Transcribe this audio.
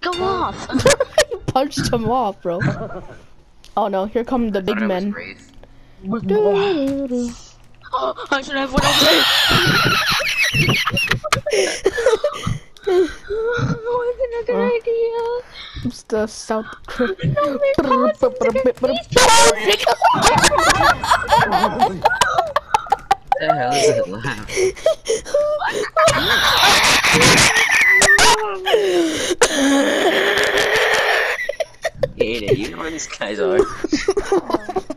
Go off. you punched him off, bro. Oh no, here come the big Thought I was men. Oh, I should have went over there. oh, it's a good idea. It's the South. What the hell is that laugh? hated. You know where these guys are.